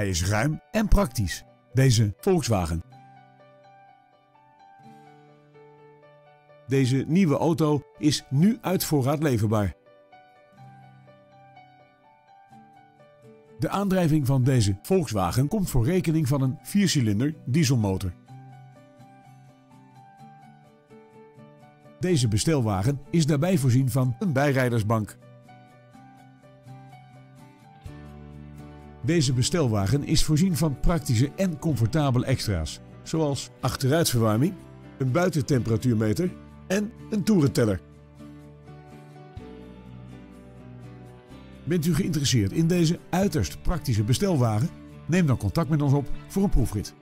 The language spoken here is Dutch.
Hij is ruim en praktisch. Deze Volkswagen. Deze nieuwe auto is nu uit voorraad leverbaar. De aandrijving van deze Volkswagen komt voor rekening van een 4-cilinder dieselmotor. Deze bestelwagen is daarbij voorzien van een bijrijdersbank. Deze bestelwagen is voorzien van praktische en comfortabele extra's, zoals achteruitverwarming, een buitentemperatuurmeter en een toerenteller. Bent u geïnteresseerd in deze uiterst praktische bestelwagen? Neem dan contact met ons op voor een proefrit.